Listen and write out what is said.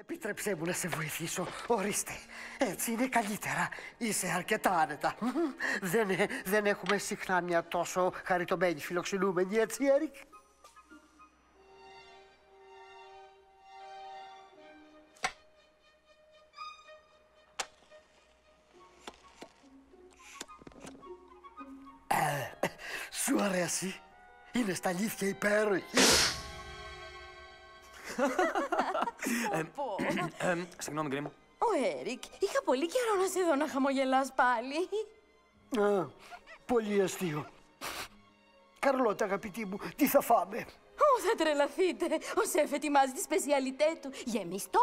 Επιτρέψέ μου να σε βοηθήσω. Ορίστε. Έτσι είναι καλύτερα. Είσαι αρκετά άνετα. Δεν, δεν έχουμε συχνά μια τόσο χαριτωμένη φιλοξενούμενη, έτσι, Έρικ; Ε, Σου αρέσει; Είναι στα αλήθεια υπέροχη. Ε, Συγγνώμη, γκρι μου. Ο Έρικ, είχα πολύ καιρό να σε δω να χαμογελάς πάλι. Α, πολύ αστείο. Καρλώτα, αγαπητή μου, τι θα φάμε; Ω, θα τρελαθείτε. Ο σεφ ετοιμάζει τη σπεσιαλιτέ του. Γεμιστό